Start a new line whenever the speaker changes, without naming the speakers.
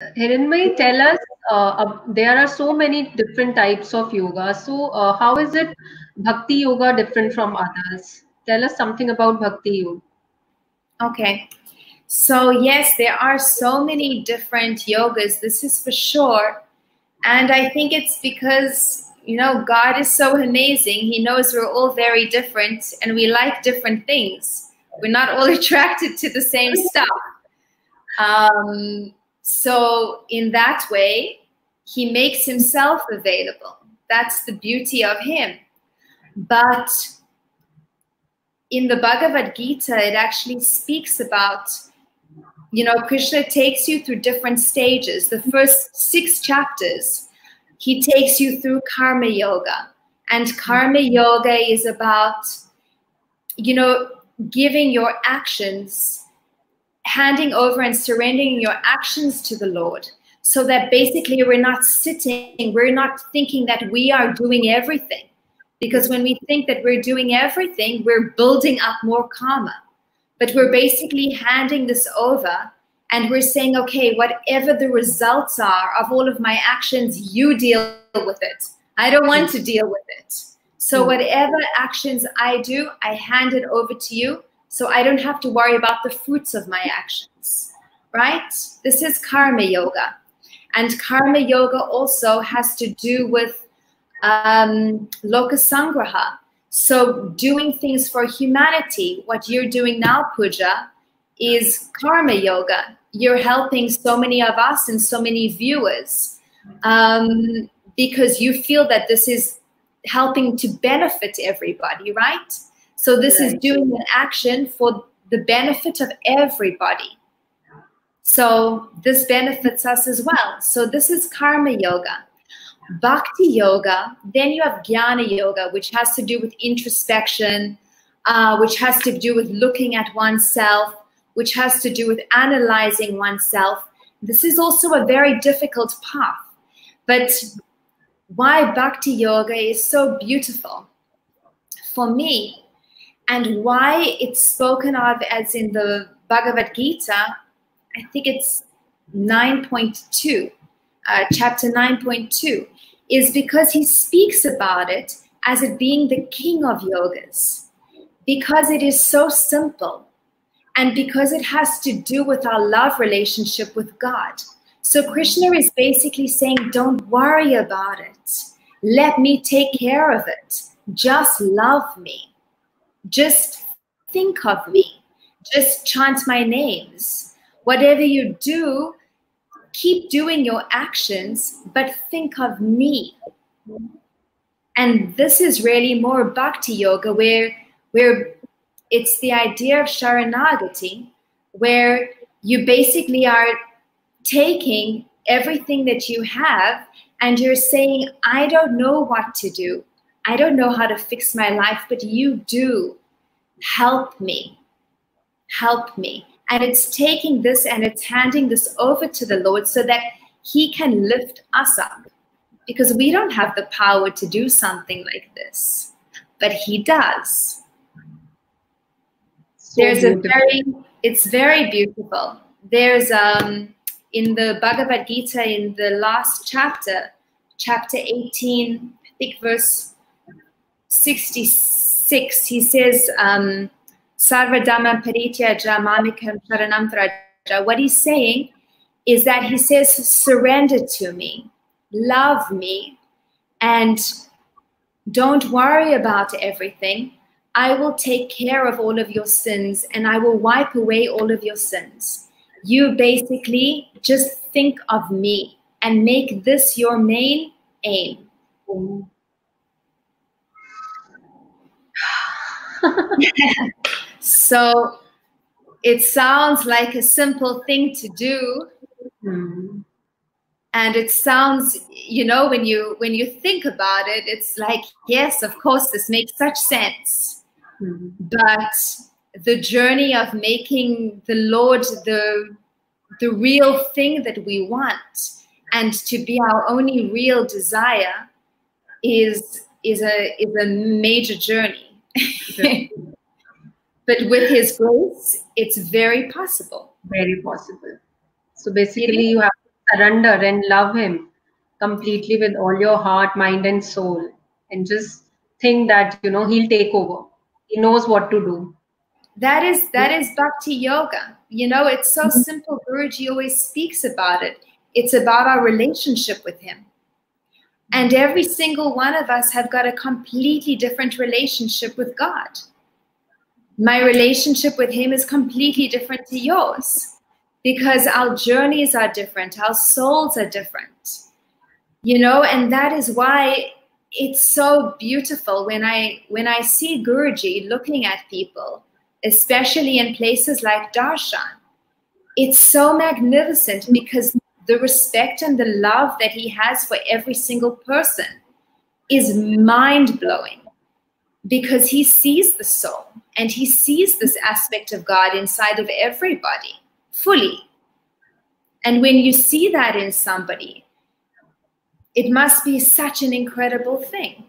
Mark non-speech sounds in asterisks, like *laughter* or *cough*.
Hiramai, tell us, uh, there are so many different types of yoga. So uh, how is it Bhakti Yoga different from others? Tell us something about Bhakti Yoga.
Okay. So yes, there are so many different yogas. This is for sure. And I think it's because, you know, God is so amazing. He knows we're all very different and we like different things. We're not all *laughs* attracted to the same stuff. Um, so in that way, he makes himself available. That's the beauty of him. But in the Bhagavad Gita, it actually speaks about, you know, Krishna takes you through different stages. The first six chapters, he takes you through karma yoga. And karma yoga is about, you know, giving your actions handing over and surrendering your actions to the Lord so that basically we're not sitting, we're not thinking that we are doing everything. Because when we think that we're doing everything, we're building up more karma. But we're basically handing this over and we're saying, okay, whatever the results are of all of my actions, you deal with it. I don't want to deal with it. So, hmm. whatever actions I do, I hand it over to you so I don't have to worry about the fruits of my actions, right? This is karma yoga. And karma yoga also has to do with um, lokasangraha. So doing things for humanity, what you're doing now, Puja, is karma yoga. You're helping so many of us and so many viewers um, because you feel that this is helping to benefit everybody, right? So this is doing an action for the benefit of everybody. So this benefits us as well. So this is karma yoga. Bhakti yoga, then you have jnana yoga, which has to do with introspection, uh, which has to do with looking at oneself, which has to do with analyzing oneself. This is also a very difficult path. But why bhakti yoga is so beautiful for me and why it's spoken of as in the Bhagavad Gita, I think it's 9.2, uh, chapter 9.2, is because he speaks about it as it being the king of yogas, because it is so simple and because it has to do with our love relationship with God. So Krishna is basically saying, don't worry about it. Let me take care of it. Just love me. Just think of me. Just chant my names. Whatever you do, keep doing your actions, but think of me. And this is really more bhakti yoga where where it's the idea of sharanagati, where you basically are taking everything that you have and you're saying, I don't know what to do. I don't know how to fix my life, but you do. Help me. Help me. And it's taking this and it's handing this over to the Lord so that He can lift us up. Because we don't have the power to do something like this, but He does. So There's beautiful. a very, it's very beautiful. There's um in the Bhagavad Gita in the last chapter, chapter 18, I think verse 66, he says, um, Sarvadharman Parityajya Mamekam Sharanam Vraja. What he's saying is that he says, surrender to me, love me, and don't worry about everything. I will take care of all of your sins and I will wipe away all of your sins. You basically just think of me and make this your main aim. *laughs* so it sounds like a simple thing to do. Mm. And it sounds, you know, when you when you think about it, it's like, yes, of course, this makes such sense. Mm. But the journey of making the Lord the the real thing that we want and to be our only real desire is is a is a major journey *laughs* but with his grace, it's very possible.
Very possible. So basically, you have to surrender and love him completely with all your heart, mind, and soul, and just think that you know he'll take over. He knows what to do.
That is that is bhakti yoga. You know, it's so mm-hmm. simple. Guruji always speaks about it. It's about our relationship with him. And every single one of us have got a completely different relationship with God. My relationship with him is completely different to yours because our journeys are different, our souls are different. You know, and that is why it's so beautiful when I when I see Guruji looking at people, especially in places like Darshan. It's so magnificent because the respect and the love that he has for every single person is mind blowing because he sees the soul and he sees this aspect of God inside of everybody fully. And when you see that in somebody, it must be such an incredible thing.